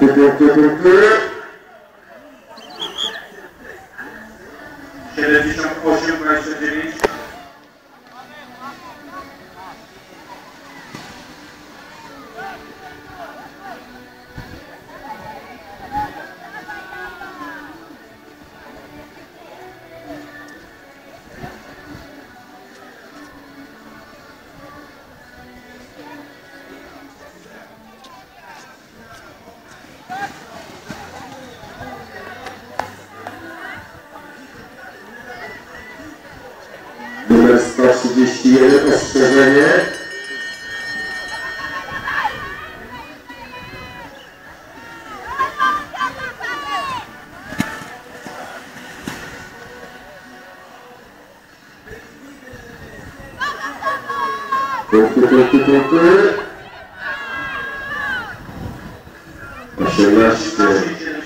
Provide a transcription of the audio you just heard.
punkty, punkty. 78, 29. 131, ostrzeżenie. Punkty, punkty, punkty. 18.